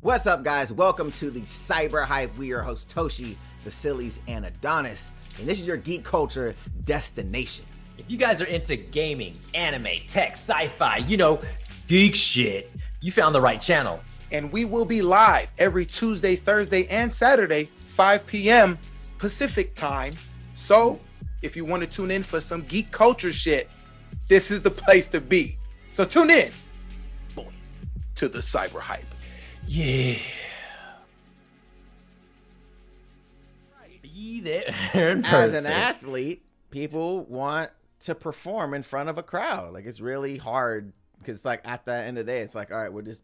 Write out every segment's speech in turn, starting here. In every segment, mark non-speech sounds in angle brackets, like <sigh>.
What's up, guys? Welcome to the Cyber Hype. We are host Toshi, Vasilis, and Adonis, and this is your geek culture destination. If you guys are into gaming, anime, tech, sci-fi, you know, geek shit, you found the right channel. And we will be live every Tuesday, Thursday, and Saturday, 5 p.m. Pacific time. So if you want to tune in for some geek culture shit, this is the place to be. So tune in, boy, to the Cyber Hype. Yeah. Be there in As an athlete, people want to perform in front of a crowd. Like it's really hard because, like, at the end of the day, it's like, all right, we're just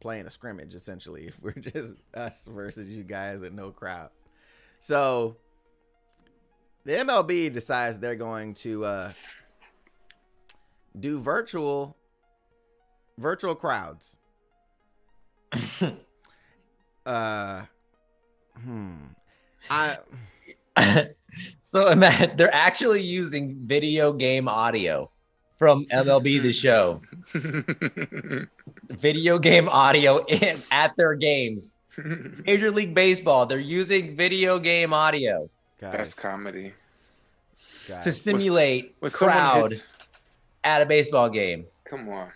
playing a scrimmage essentially. <laughs> If we're just us versus you guys with no crowd, so the MLB decides they're going to uh, do virtual virtual crowds. Uh, hmm. I <laughs> so imagine they're actually using video game audio from MLB the show. <laughs> Video game audio in at their games. Major League Baseball, they're using video game audio guys, That's comedy. guys, to simulate When someone crowd hits- at a baseball game. come on.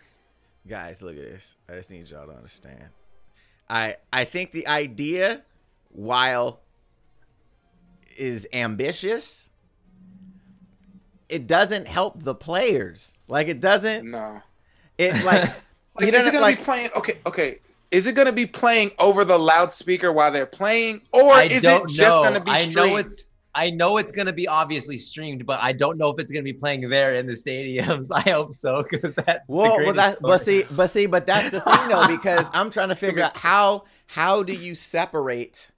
guys, look at this. I just need y'all to understand. I I think the idea, while is ambitious, it doesn't help the players. Like it doesn't. No. It like <laughs> Like, you know is it gonna like be playing? Okay, okay. Is it gonna be playing over the loudspeaker while they're playing, or I is it just know. gonna be I know it's I know it's gonna be obviously streamed, but I don't know if it's gonna be playing there in the stadiums. <laughs> I hope so because that's the Well, well, that, but see, but see, but that's the thing though, because I'm trying to <laughs> figure out how how do you separate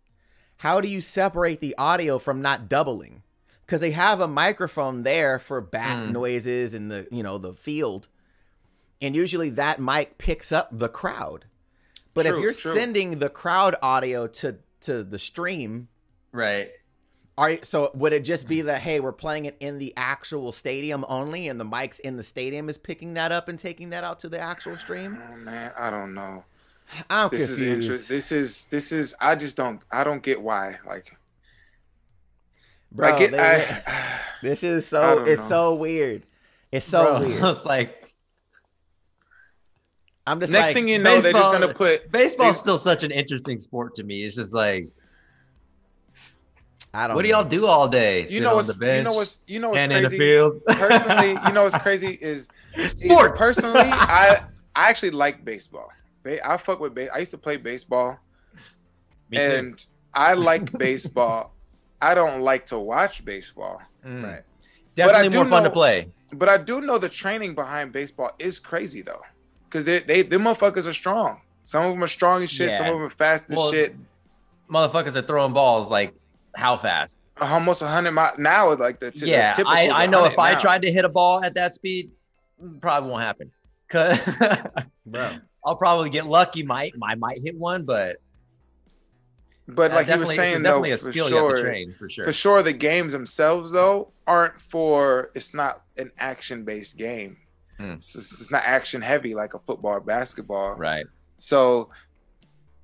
how do you separate the audio from not doubling? Because they have a microphone there for bat Hmm. noises and the you know the field, and usually that mic picks up the crowd. But if you're true. sending the crowd audio to to the stream, right. Are you, so would it just be that hey we're playing it in the actual stadium only and the mics in the stadium is picking that up and taking that out to the actual stream? Oh man, I don't know. I'm This is confused. interesting. This is this is. I just don't. I don't get why. Like, Bro, I get. they- I, <laughs> <sighs> this is I so don't it's know. so weird. It's so Bro, <laughs> weird. It's like I'm just next like thing you know, they're just gonna put. baseball's Base- still such an interesting sport to me. It's just like, I don't what do y'all do all day? You Sit know on what's. the bench, You know what's. You know what's and in the crazy. field. Personally, you know what's <laughs> crazy is, is Sports. personally, <laughs> I I actually like baseball. I fuck with base. I used to play baseball, Me too. and I like baseball. <laughs> I don't like to watch baseball, Mm. Right. Definitely do more fun to play. but I do know the training behind baseball is crazy though, because they they them motherfuckers are strong. Some of them are strong as shit. Some of them are fast as Well, shit. Motherfuckers are throwing balls like how fast? Almost hundred mile now. Like the t- yeah, I, I know if 100 I tried to hit a ball at that speed, mm, probably won't happen. Cause <laughs> Bro. I'll probably get lucky. Might I might hit one, but But like you were saying though, definitely a for skill you have to sure, train for sure. for sure, the games themselves though aren't for. It's not an action based game. Hmm. It's, it's not action heavy like a football or basketball. Right. So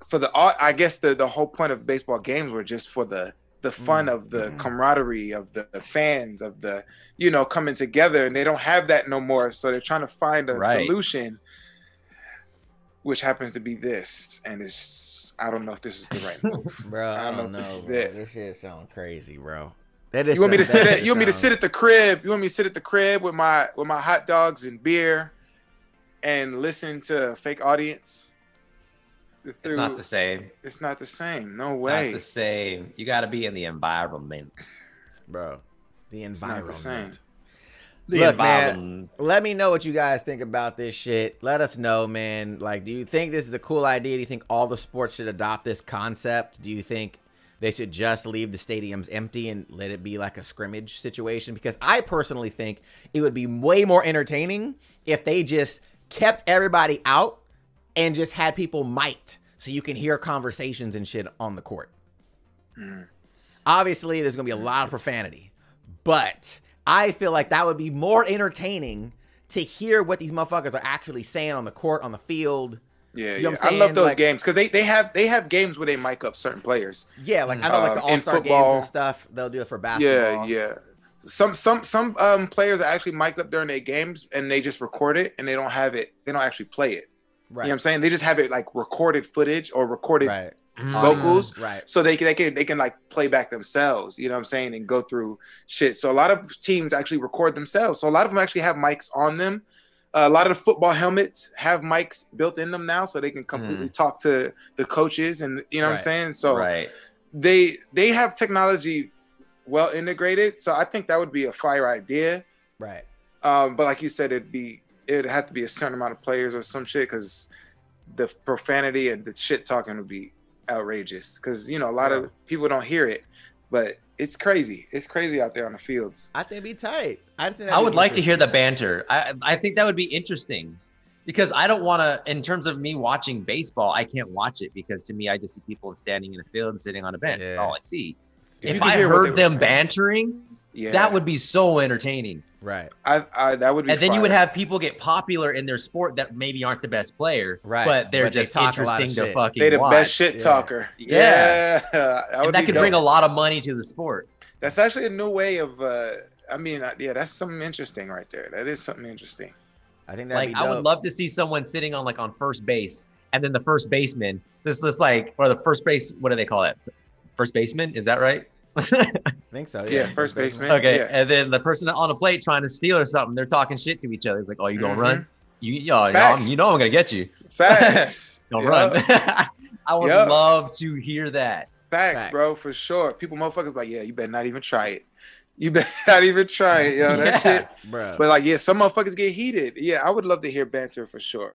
for the I guess the the whole point of baseball games were just for the the mm, fun of the camaraderie of the, the fans of the you know coming together and they don't have that no more so they're trying to find a Right. solution which happens to be this and it's I don't know if this is the right move. <laughs> Bro, I I don't don't know if this. This shit sound crazy, bro. That is you want me to sit at you want me to sit at the crib you want me to sit at the crib with my with my hot dogs and beer and listen to a fake audience It's not the same. it's not the same no way. Not the same. You got to be in the environment. bro. The It's not the same. environment. The Look, man. Let me know what you guys think about this shit. Let us know, man. Like, do you think this is a cool idea? Do you think all the sports should adopt this concept? Do you think they should just leave the stadiums empty and let it be like a scrimmage situation? Because I personally think it would be way more entertaining if they just kept everybody out and just had people mic'd so you can hear conversations and shit on the court. Obviously, there's gonna be a lot of profanity, but I feel like that would be more entertaining to hear what these motherfuckers are actually saying on the court, on the field, Yeah, You know yeah. I love those Like- games because they, they have they have games where they mic up certain players. Yeah, like I know, like Um, the All Star games and stuff. They'll do it for basketball. Yeah, yeah. Some some some um players are actually mic'd up during their games and they just record it and they don't have it. They don't actually play it. You know what I'm saying? They just have it like recorded footage or recorded right. Mm. vocals. Right. so they can they can they can like play back themselves. You know what I'm saying? And go through shit. So a lot of teams actually record themselves. So a lot of them actually have mics on them. Uh, a lot of the football helmets have mics built in them now, so they can completely talk to the coaches and you know what I'm saying. So right. they they have technology well integrated. So I think that would be a fire idea. Right. Um, but like you said, it'd be it'd have to be a certain amount of players or some shit because the profanity and the shit talking would be outrageous. Because you know a lot Yeah. of people don't hear it, but it's crazy. It's crazy out there on the fields. I think it'd be tight. I think I would like to hear the banter. I I think that would be interesting because I don't want to. In terms of me watching baseball, I can't watch it because to me, I just see people standing in a field and sitting on a bench. That's all I see. If If I hear what they heard them saying. bantering, Yeah, that would be so entertaining. Right. I, I that would be. And then you would have people get popular in their sport that maybe aren't the best player, Right, But they're but they just talk a lot of interesting to shit. fucking they the watch. best shit Yeah. talker. Yeah. Yeah, that, would and that be could bring a lot of money to the sport. That's actually a new way of. uh I mean, uh, yeah, that's something interesting right there. That is something interesting. I think that'd Like be I would love to see someone sitting on like on first base, and then the first baseman, just just like or the first base. What do they call it? First baseman, is that right? I <laughs> think so. Yeah, Yeah. first baseman. okay, Yeah. and then the person on the plate trying to steal or something, they're talking shit to each other. It's like, oh, you gonna Mhm. run? You, yo, yo, I'm- Facts. you know I'm gonna get you. Facts. <laughs> Don't run. <laughs> I would Yeah. love to hear that. Facts, Facts. bro, for sure. People, motherfuckers, like, yeah, you better not even try it. You better not even try it, yo. That Yeah. shit. Bro. But like, yeah, some motherfuckers get heated. Yeah, I would love to hear banter for sure.